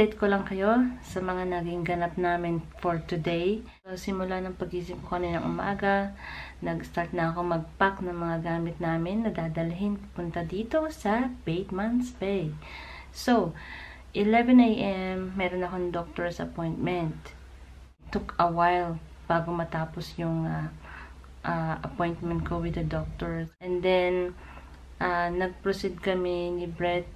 Update ko lang kayo sa mga naging ganap namin for today. So, simula ng pagising ko kaninang umaga, nag-start na ako mag-pack ng mga gamit namin na dadalhin punta dito sa Bateman's Bay. So, 11 a.m. meron akong doctor's appointment. Took a while bago matapos yung uh, uh, appointment ko with the doctor. And then, uh, nag-proceed kami ni Brett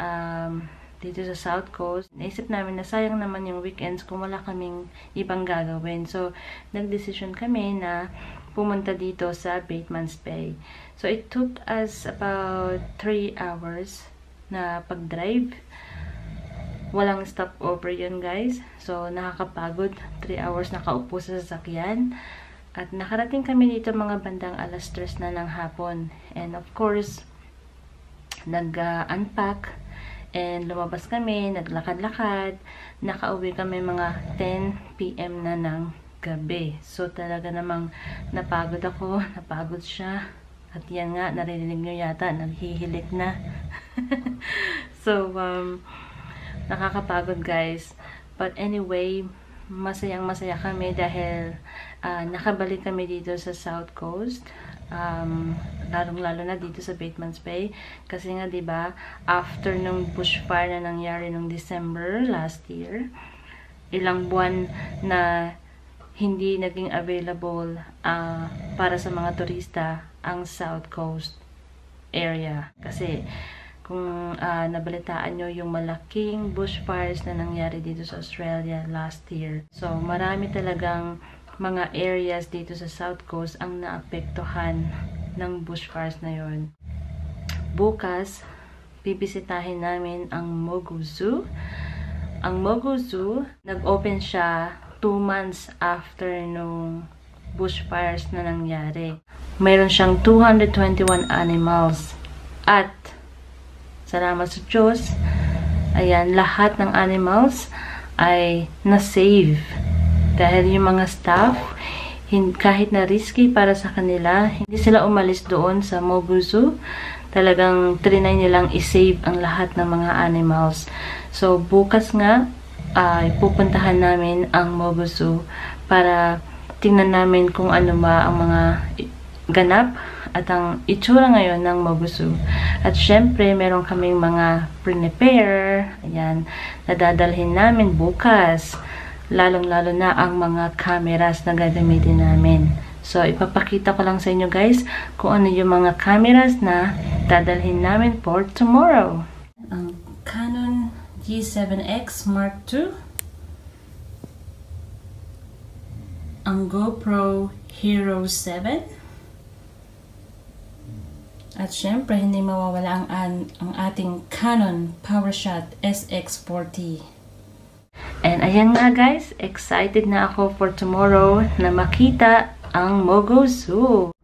um, dito sa South Coast. Naisip namin na sayang naman yung weekends kung wala kaming ibang gagawin. So, nagdesisyon kami na pumunta dito sa Bateman's Bay. So, it took us about 3 hours na pag-drive. Walang stopover yun, guys. So, nakakapagod. 3 hours nakaupo sa sasakyan. At nakarating kami dito mga bandang alas 3 na ng hapon. And of course, nag-unpack. Uh, And lumabas kami, naglakad-lakad. Nakauwi kami mga 10 p.m. na ng gabi. So talaga namang napagod ako, napagod siya. At yan nga, narinig nyo yata, naghihilik na. so, um, nakakapagod guys. But anyway, masayang masaya kami dahil uh, nakabalik kami dito sa South Coast um, lalong-lalo na dito sa Bateman's Bay. Kasi nga, 'di ba after nung bushfire na nangyari nung December last year, ilang buwan na hindi naging available uh, para sa mga turista ang South Coast area. Kasi, kung uh, nabalitaan nyo yung malaking bushfires na nangyari dito sa Australia last year. So, marami talagang mga areas dito sa South Coast ang naapektuhan ng bushfires na yon. Bukas, bibisitahin namin ang Mogu Zoo. Ang Mogu Zoo, nag-open siya 2 months after nung bushfires na nangyari. Mayroon siyang 221 animals. At, salamat sa Diyos, ayan, lahat ng animals ay na-save dahil yung mga staff, kahit na risky para sa kanila, hindi sila umalis doon sa Moguzu. Talagang trinay nilang isave ang lahat ng mga animals. So, bukas nga, ay uh, pupuntahan namin ang Moguzu para tingnan namin kung ano ba ang mga ganap at ang itsura ngayon ng Mogusu. At syempre, meron kaming mga prepare, ayan, nadadalhin namin bukas lalong-lalo na ang mga cameras na gagamitin namin. So, ipapakita ko lang sa inyo guys kung ano yung mga cameras na dadalhin namin for tomorrow. Ang Canon G7X Mark II. Ang GoPro Hero 7. At syempre, hindi mawawala ang, ang ating Canon PowerShot SX40. And ayan nga guys, excited na ako for tomorrow na makita ang Mogo Zoo.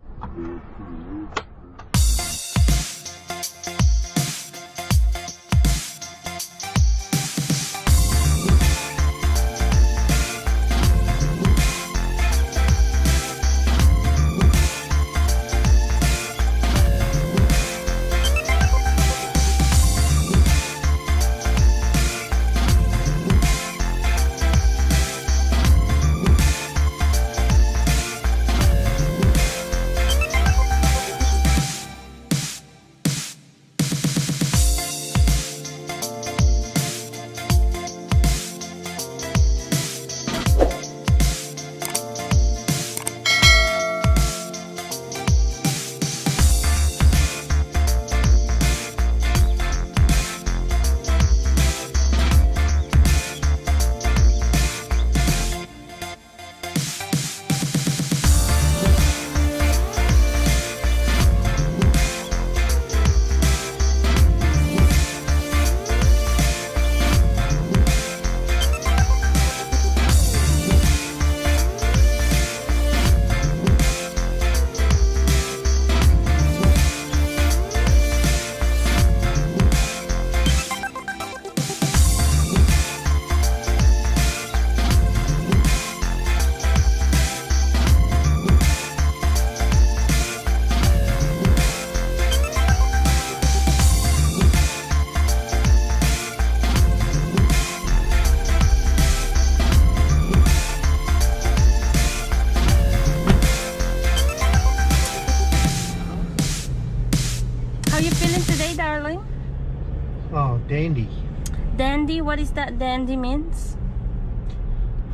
What is that dandy means?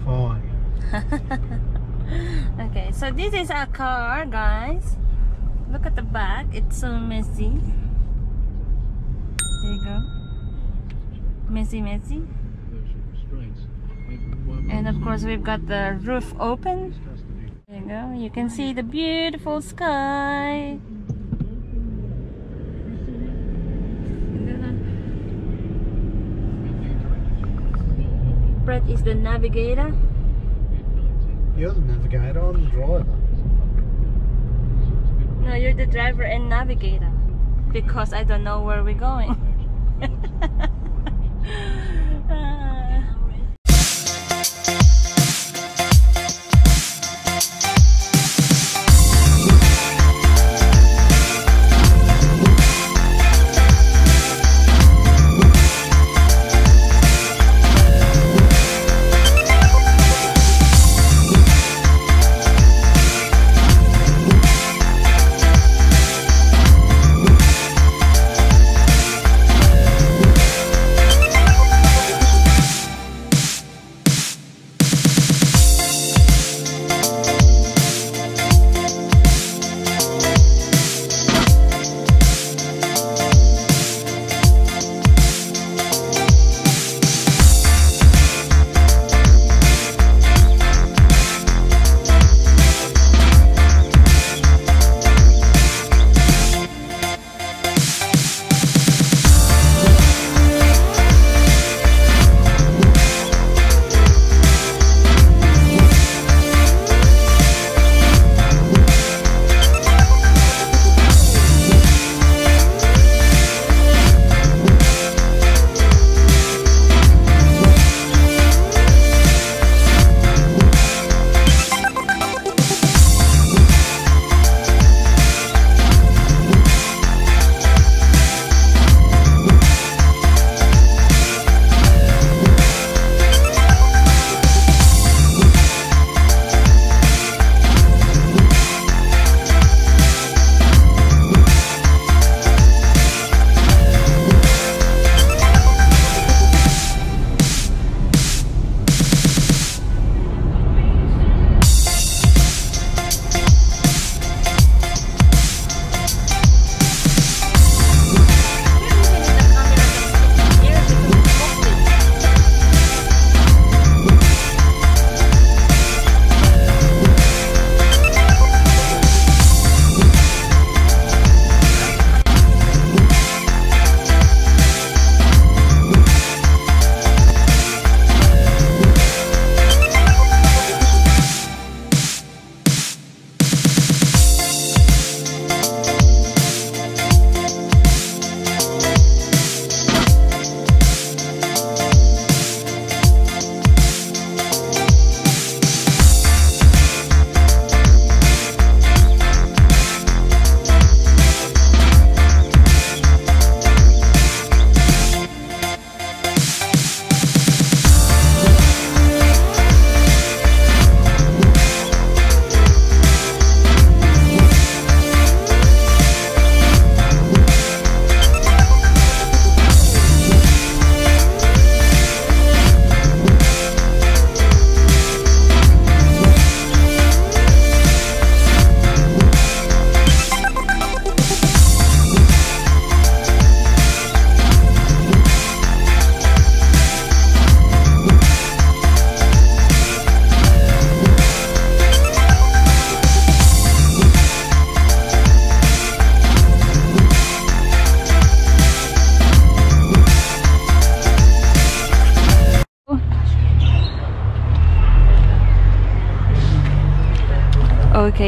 Fine. okay, so this is our car, guys. Look at the back. It's so messy. There you go. Messy, messy. And of course, we've got the roof open. There you go. You can see the beautiful sky. Brett is the navigator. You're the navigator, I'm the driver. No, you're the driver and navigator. Because I don't know where we're going.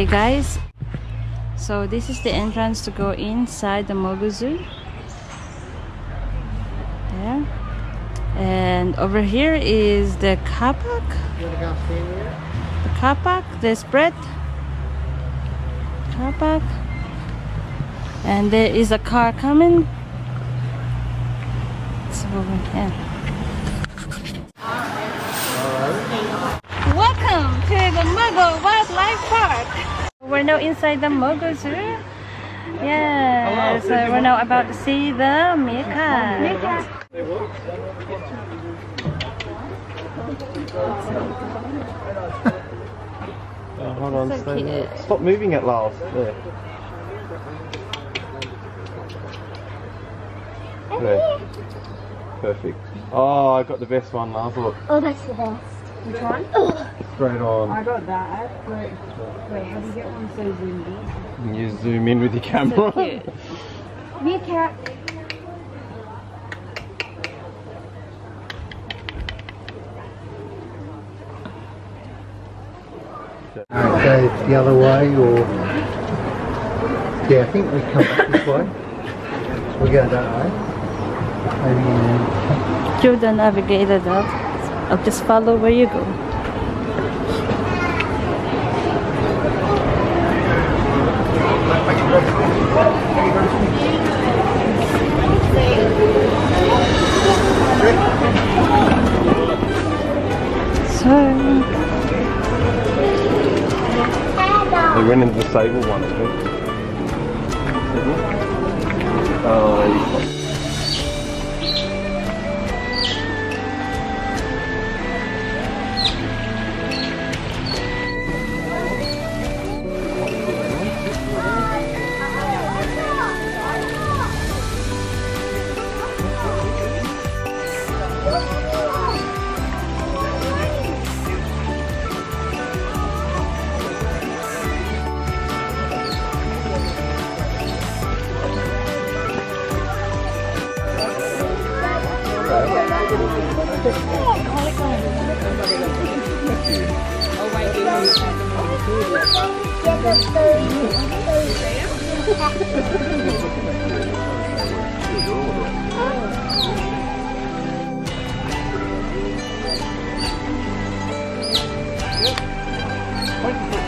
guys, so this is the entrance to go inside the Mogo Zoo. There. And over here is the car park. You wanna go stand there? The car park, the spread. Car park. And there is a car coming. So yeah. Welcome to the Mogo Wildlife Park. We're now inside the Mogo Zoo Yeah, uh, so we're now about to see the meerkat. Oh, hold on, So stay there. Stop moving at last. There. There. Perfect. Oh, I got the best one, Lars. Look, Oh, that's the best. Which one? straight on. I got that. Wait, wait, how do you get one so zoomed in? You zoom in with your camera. So cute. Meerkat. Go the other way or... Yeah, I think we come back this way. We go that way. Maybe You're the navigator, Dad. I'll just follow where you go. So, They went into the stable one, I think. Oh, there you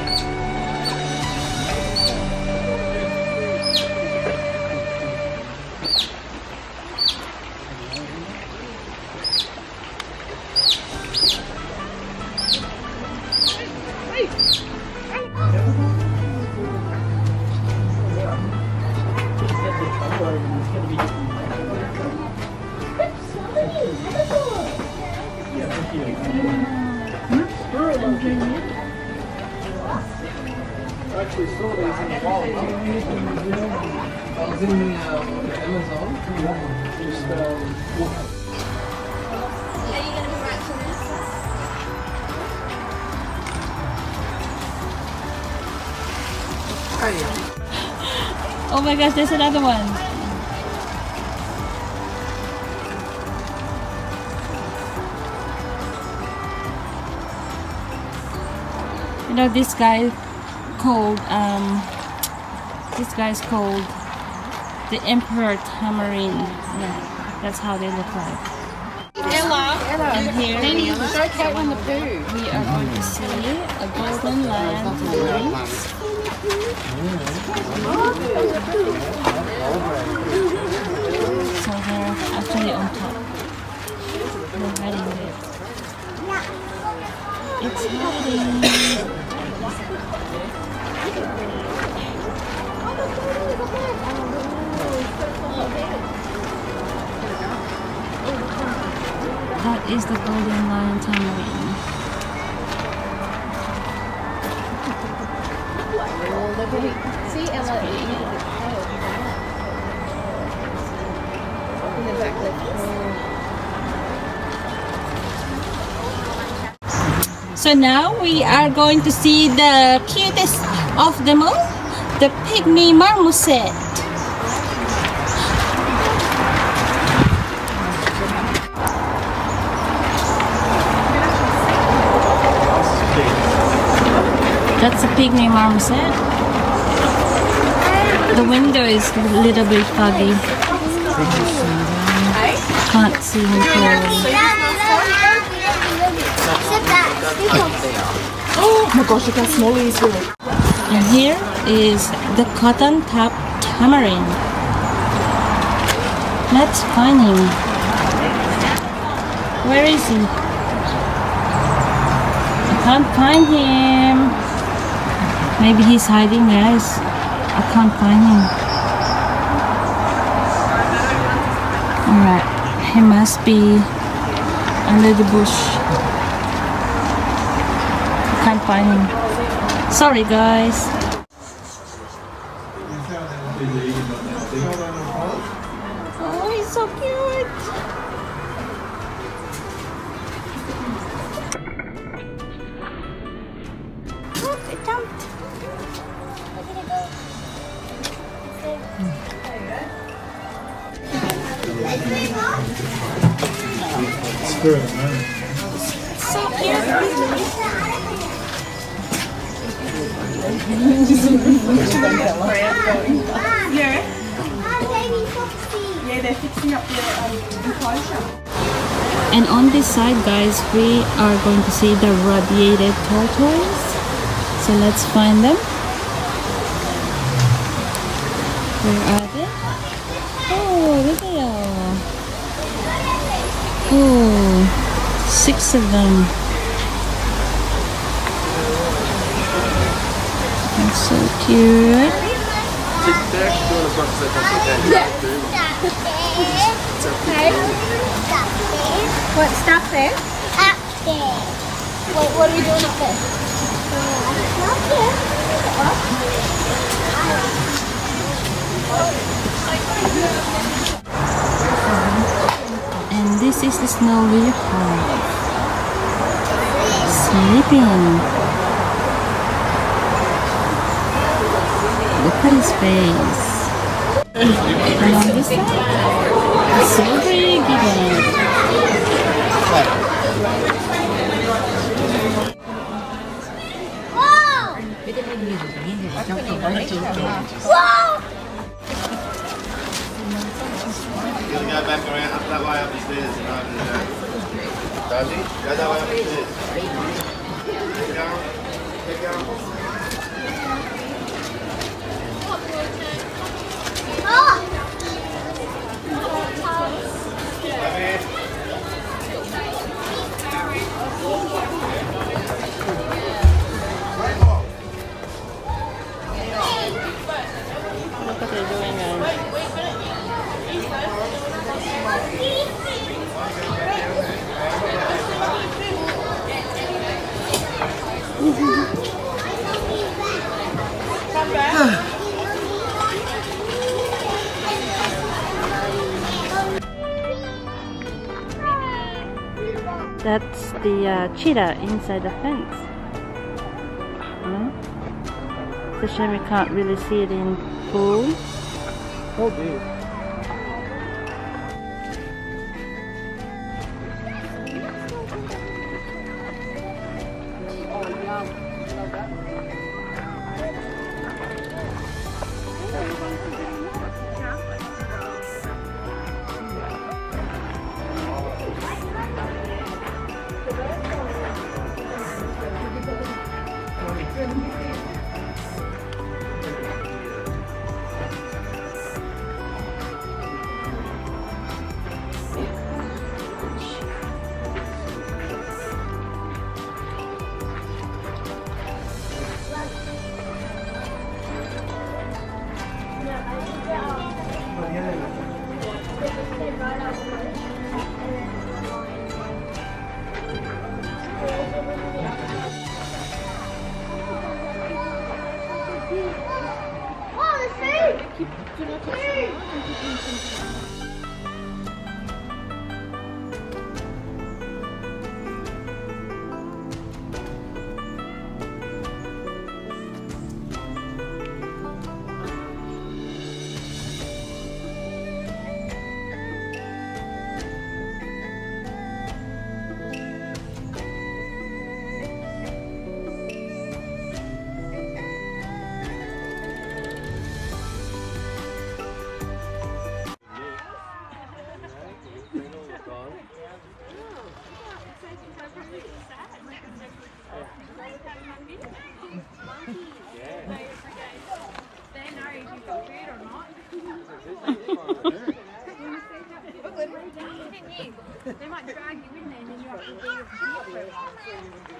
oh my gosh, there's another one. You know, this guy called, um, this guy's called the Emperor Tamarin. Yeah, that's how they look like. Ella, And here show Caitlin the poo. we are going to see a golden lion So they're actually on top. They're hiding there. It's hiding. That is the golden lion tamarin. So now we are going to see the cutest of them all, the pygmy marmoset. That's a pygmy marmoset. The window is a little bit foggy can't see him Oh my gosh, look how small he is really. And here is the cotton top tamarin. Let's find him. Where is he? I can't find him. Maybe he's hiding guys. I can't find him. Alright he must be under the bush. I Can't find him. Sorry, guys. Oh, he's so cute. Screw it, man. Yeah, they're fixing up the. And on this side, guys, we are going to see the radiated tortoise. So let's find them. Where are they? Oh, there they are. Oh, six of them. That's so cute. What stuff there? Wait, what are we doing up there? up there? And this is the snowy hog. Sleeping. Look at his face. And on this side, a silvery gibbon. You gotta go back around up that way up the stairs and over the Does he? Go that way up the stairs. Keep going. Keep going. Oh! Over here. Uh, cheetah inside the fence. No? It's a shame we can't really see it in full. Oh dear.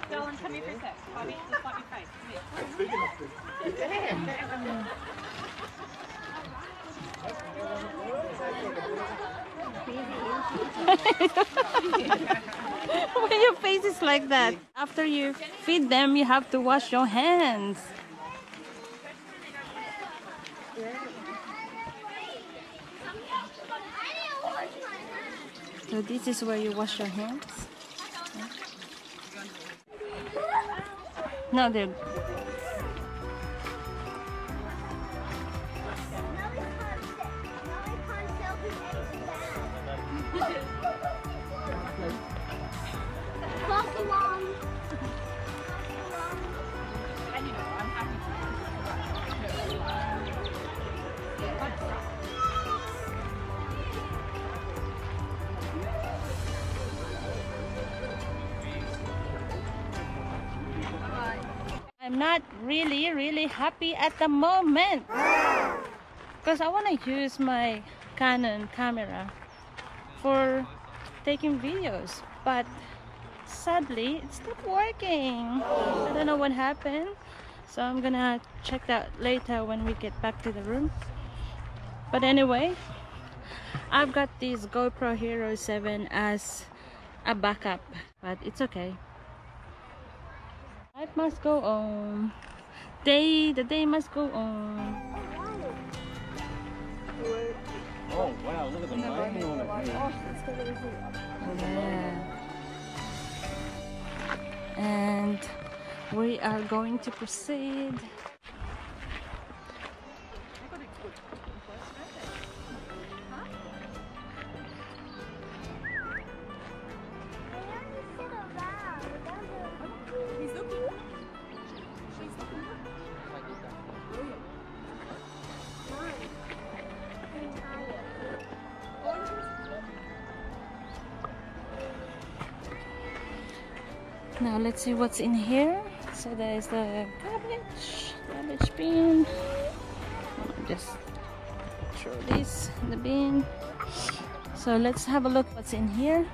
Dylan, come here for a sec. Bobby, just. Come here. Why your face is like that? After you feed them, you have to wash your hands. So this is where you wash your hands. No, they're Walk along. I'm not really, really happy at the moment. Because I want to use my Canon camera for taking videos. But sadly, it's not working. I don't know what happened. So I'm gonna check that later when we get back to the room. But anyway, I've got this GoPro Hero 7 as a backup. But it's okay. Life must go on. Day, the day must go on. Oh wow, look at the on it. Yeah. And we are going to proceed. Now let's see what's in here. So there's the garbage, garbage bin. Just throw this in the bin. So let's have a look what's in here.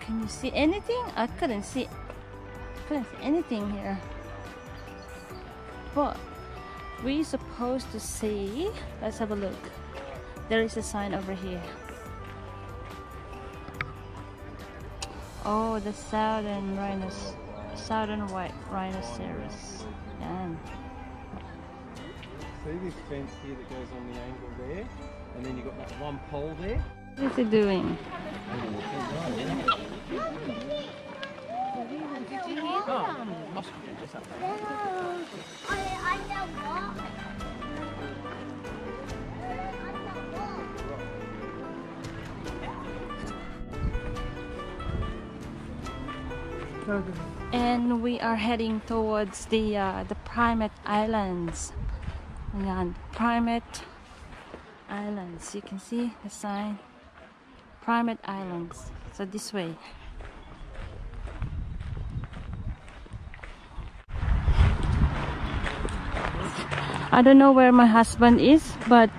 Can you see anything? I couldn't see couldn't see anything here. but we're supposed to see? Let's have a look. There is a sign over here. Oh, the southern rhinos, southern white rhinoceros. Yan. See this fence here that goes on the angle there? And then you've got that one pole there. What is he doing? Oh, I, And we are heading towards the uh, the Primate Islands. Primate Islands. You can see the sign. Primate Islands. So this way. I don't know where my husband is, but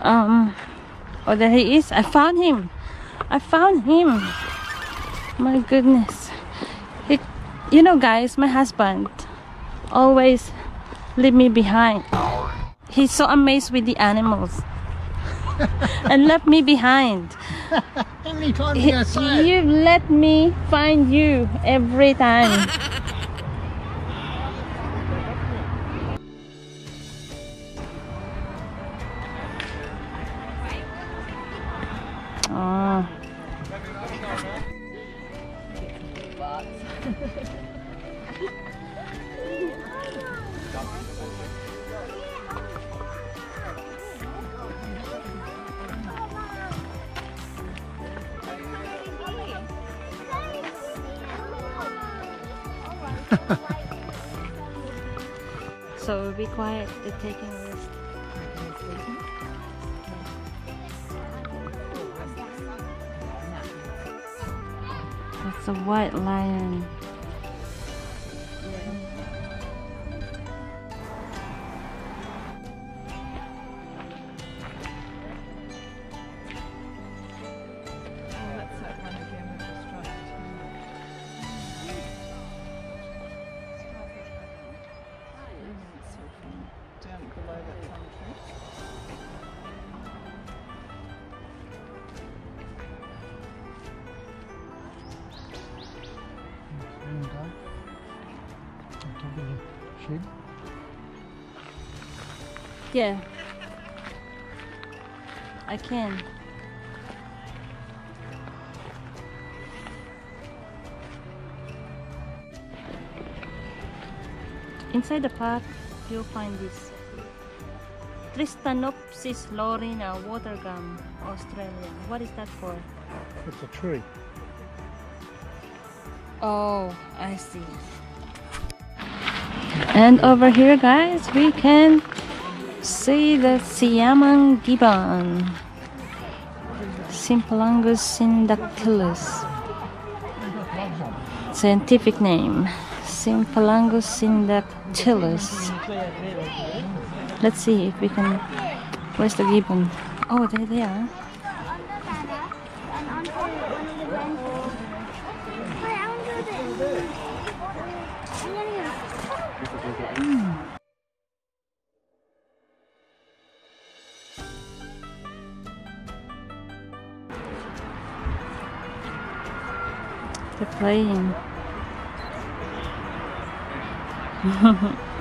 um, oh there he is. I found him. I found him. My goodness. You know, guys, my husband always leave me behind. He's so amazed with the animals and left me behind. Times He- you going to say it? you let me find you every time. So be quiet, they're taking a rest. That's a white lion. Sheep? Yeah. I can. Inside the park, you'll find this Tristaniopsis laurina water gum, Australia. What is that for? It's a tree. Oh, I see. And over here, guys, we can see the Siamang gibbon. Symphalangus syndactylus. Scientific name. Symphalangus syndactylus. Let's see if we can. Where's the gibbon? Oh, there they are. Playing.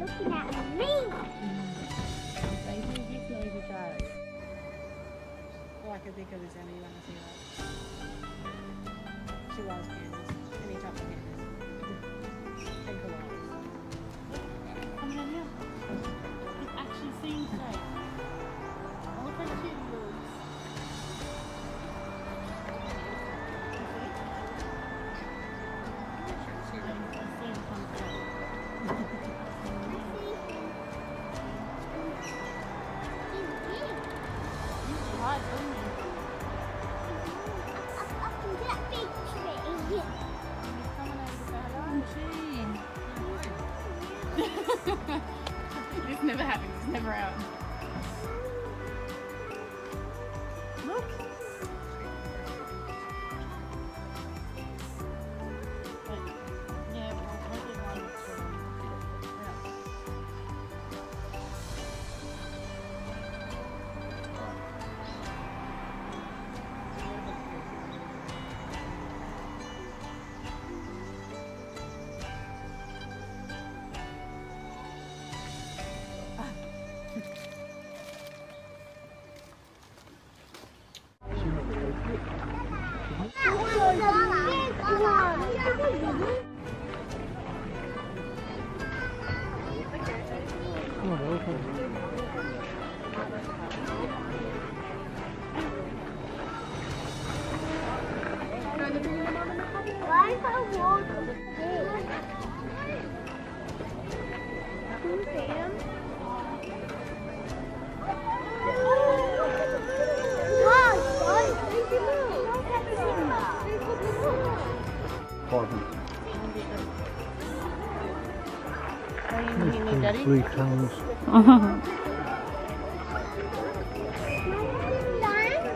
Looking at me. Oh, I could think of this Emma. You want to see that? She loves pandas. Any type of pandas. And koalas. Come on here. It actually seems safe. Oh, look how Three tons.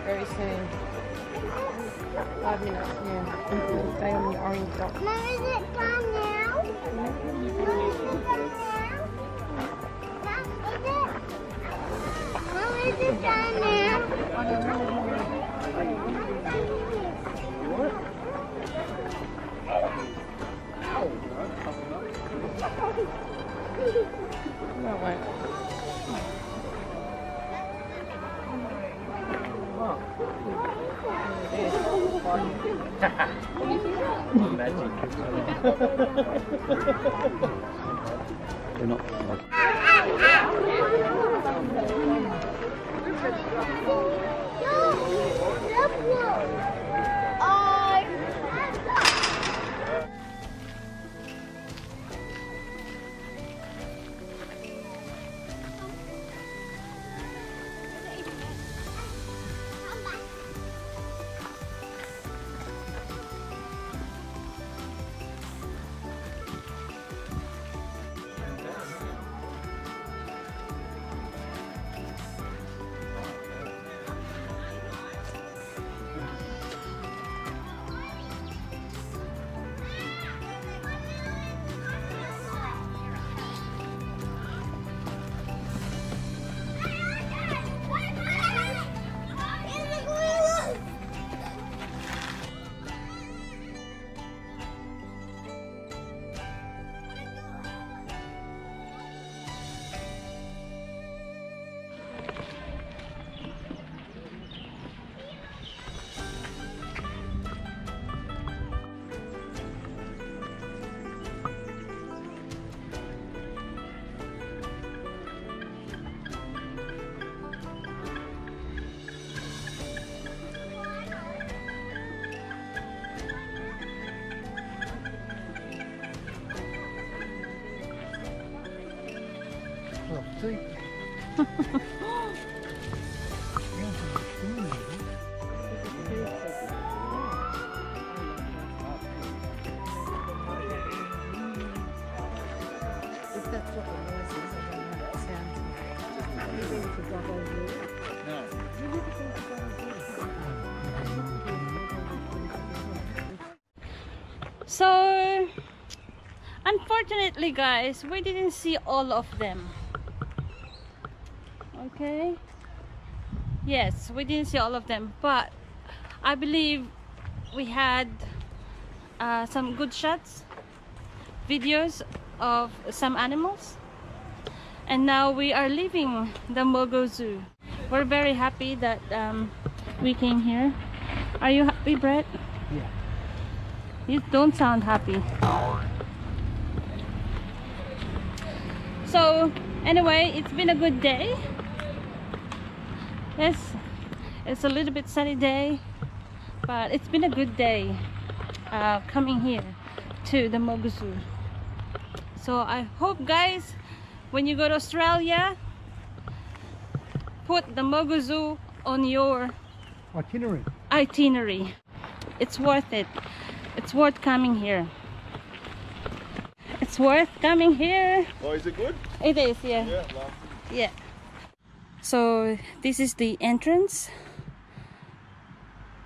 Very soon. Five minutes, yeah. Stay on the orange dot. Mom, is it done now? Mom, is it done now? Mom, is it? Mom, is it done now? They're So, unfortunately, guys, we didn't see all of them. Okay? Yes, we didn't see all of them, but I believe we had uh, some good shots, videos of some animals. And now we are leaving the Mogo Zoo. We're very happy that um, we came here. Are you happy, Brett? Yeah. You don't sound happy. So, anyway, it's been a good day. Yes, it's a little bit sunny day, but it's been a good day uh, coming here to the Mogo Zoo. So I hope, guys, when you go to Australia, put the Mogo Zoo on your Itinerary. itinerary. It's worth it. It's worth coming here. It's worth coming here. Oh, is it good? It is, yeah. Yeah, love. Yeah. So this is the entrance.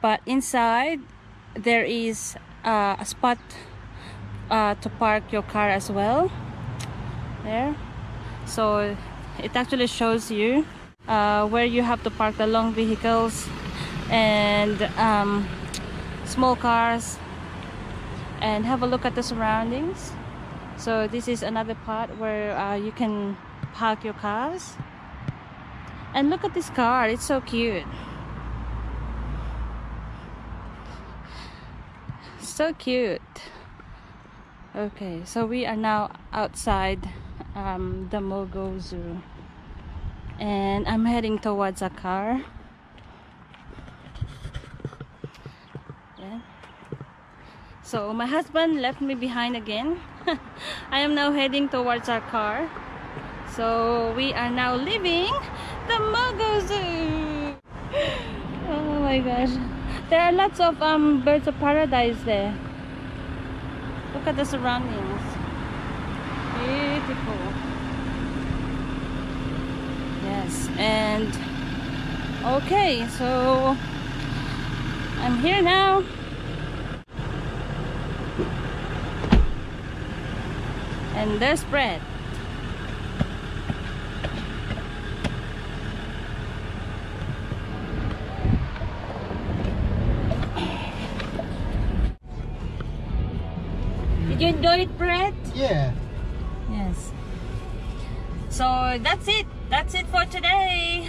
But inside there is uh, a spot uh, to park your car as well. There. So it actually shows you uh, where you have to park the long vehicles and um, small cars and have a look at the surroundings. So this is another part where uh, you can park your cars. And look at this car, it's so cute. So cute. Okay, so we are now outside um, the Mogo Zoo. And I'm heading towards a car. Yeah. So my husband left me behind again. I am now heading towards our car. So we are now leaving the Mogo Zoo. Oh my gosh. There are lots of um, birds of paradise there. Look at the surroundings. Beautiful. Yes, and okay, so I'm here now. And there's Brett. Yeah. Yes. So that's it. That's it for today.